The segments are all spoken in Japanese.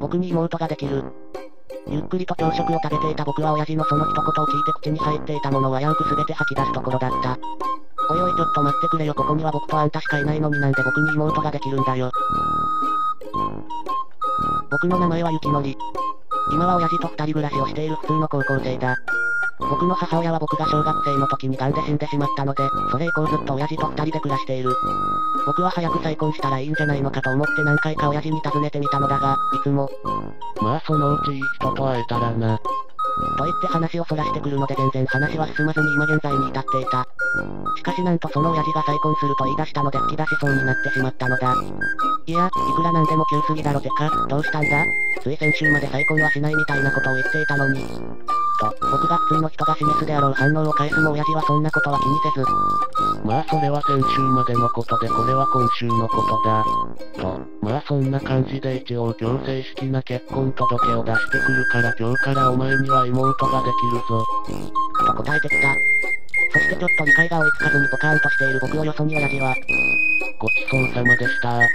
僕に妹ができる。ゆっくりと朝食を食べていた僕は親父のその一言を聞いて口に入っていたものを危うく全て吐き出すところだった。おいおいちょっと待ってくれよここには僕とあんたしかいないのになんで僕に妹ができるんだよ。僕の名前は雪のり。今は親父と二人暮らしをしている普通の高校生だ。僕の母親は僕が小学生の時に癌で死んでしまったので、それ以降ずっと親父と二人で暮らしている。僕は早く再婚したらいいんじゃないのかと思って何回か親父に尋ねてみたのだが、いつも、まあそのうちいい人と会えたらな。と言って話をそらしてくるので全然話は進まずに今現在に至っていた。しかしなんとその親父が再婚すると言い出したので吹き出しそうになってしまったのだ。いや、いくらなんでも急すぎだろてか、どうしたんだ？つい先週まで再婚はしないみたいなことを言っていたのに。と、僕が普通の人が示すであろう反応を返すも親父はそんなことは気にせず。まあそれは先週までのことでこれは今週のことだ。と、まあそんな感じで一応強制式な結婚届を出してくるから今日からお前には妹ができるぞ。と答えてきた。そしてちょっと理解が追いつかずにポカーンとしている僕をよそに親父は、ごちそうさまでした。さ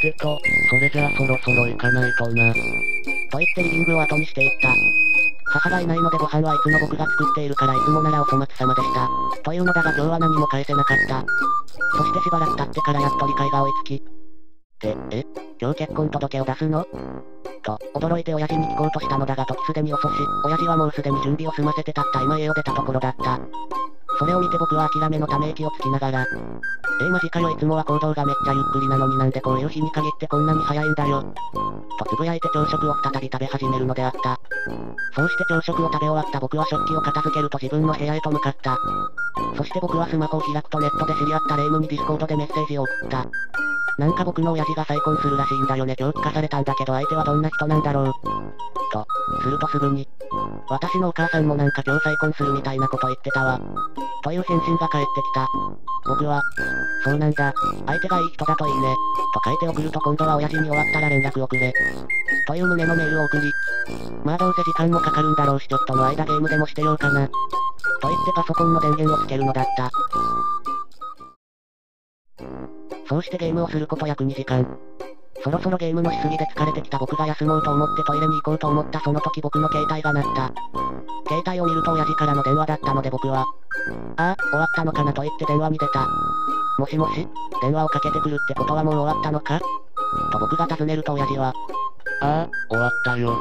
てと、それじゃあそろそろ行かないとな。と言ってリビングを後にしていった。母がいないのでご飯はいつも僕が作っているからいつもならお粗末様でした。というのだが今日は何も返せなかった。そしてしばらく経ってからやっと理解が追いつき。で、え今日結婚届を出すの？と、驚いて親父に聞こうとしたのだが時すでに遅し、親父はもうすでに準備を済ませてたった今家を出たところだった。それを見て僕は諦めのため息をつきながら、えー、マジかよいつもは行動がめっちゃゆっくりなのになんでこういう日に限ってこんなに早いんだよ。とつぶやいて朝食を再び食べ始めるのであった。そうして朝食を食べ終わった僕は食器を片付けると自分の部屋へと向かった。そして僕はスマホを開くとネットで知り合った霊夢に Discord でメッセージを送った。なんか僕の親父が再婚するらしいんだよね今日聞かされたんだけど相手はどんな人なんだろう。と、するとすぐに、私のお母さんもなんか今日再婚するみたいなこと言ってたわ。という返信が返ってきた。僕は、そうなんだ、相手がいい人だといいね、と書いて送ると今度は親父に終わったら連絡をくれ。という旨のメールを送り、まあどうせ時間もかかるんだろうしちょっとの間ゲームでもしてようかな。と言ってパソコンの電源をつけるのだった。そうしてゲームをすること約2時間。そろそろゲームのしすぎで疲れてきた僕が休もうと思ってトイレに行こうと思ったその時僕の携帯が鳴った。携帯を見ると親父からの電話だったので僕は、ああ、終わったのかなと言って電話に出た。もしもし、電話をかけてくるってことはもう終わったのか？と僕が尋ねると親父は、ああ、終わったよ。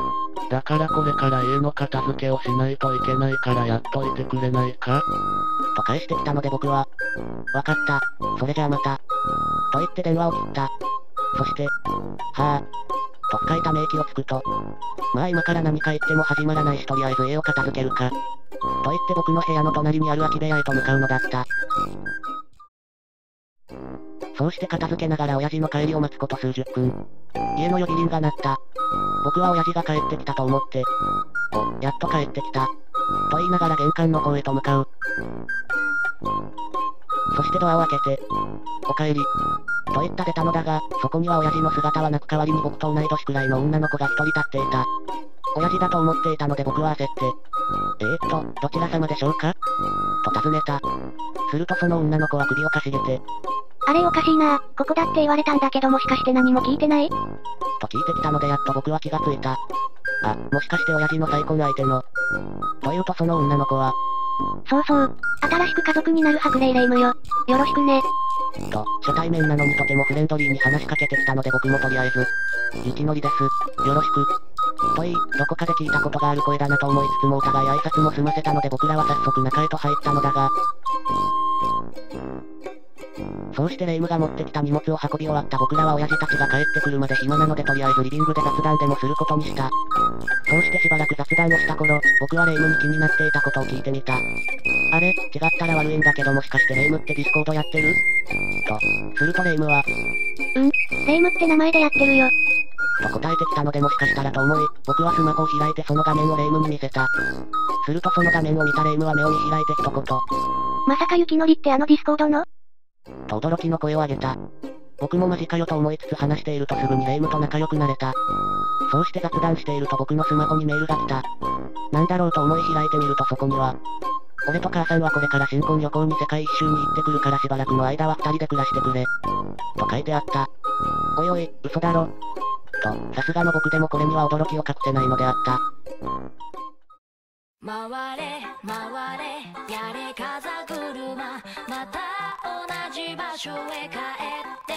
だからこれから家の片付けをしないといけないからやっといてくれないか？と返してきたので僕は、わかった、それじゃあまた。と言って電話を切った。そして、はぁ、と深いため息をつくと、まあ今から何か言っても始まらないしとりあえず家を片付けるか。と言って僕の部屋の隣にある空き部屋へと向かうのだった。そうして片付けながら親父の帰りを待つこと数十分。家の呼び鈴が鳴った。僕は親父が帰ってきたと思って、やっと帰ってきた。と言いながら玄関の方へと向かう。そしてドアを開けて、お帰り。と言った出たのだが、そこには親父の姿はなく代わりに僕と同い年くらいの女の子が一人立っていた。親父だと思っていたので僕は焦って、えーっと、どちら様でしょうか？と尋ねた。するとその女の子は首をかしげて、あれおかしいなここだって言われたんだけどもしかして何も聞いてない？と聞いてきたのでやっと僕は気がついた。あ、もしかして親父の再婚相手の。というとその女の子は、そうそう。新しく家族になる白霊霊夢よ。よろしくね。と、初対面なのにとてもフレンドリーに話しかけてきたので僕もとりあえず、雪のりです。よろしく。と言い、どこかで聞いたことがある声だなと思いつつもお互い挨拶も済ませたので僕らは早速中へと入ったのだが、そうして霊夢が持ってきた荷物を運び終わった僕らは親父たちが帰ってくるまで暇なのでとりあえずリビングで雑談でもすることにした。そうしてしばらく雑談をした頃、僕は霊夢に気になっていたことを聞いてみた。あれ、違ったら悪いんだけどもしかして霊夢って Discord やってると、すると霊夢は、うん。霊夢って名前でやってるよ。と答えてきたのでもしかしたらと思い、僕はスマホを開いてその画面を霊夢に見せた。するとその画面を見た霊夢は目を見開いて一言、まさか雪のりってあの Discord のと驚きの声を上げた。僕もマジかよと思いつつ話しているとすぐに霊夢と仲良くなれた。そうして雑談していると僕のスマホにメールが来た。なんだろうと思い開いてみるとそこには、俺と母さんはこれから新婚旅行に世界一周に行ってくるからしばらくの間は二人で暮らしてくれ。と書いてあった。おいおい、嘘だろ。と、さすがの僕でもこれには驚きを隠せないのであった。回れ回れやれ風車また場所へ帰って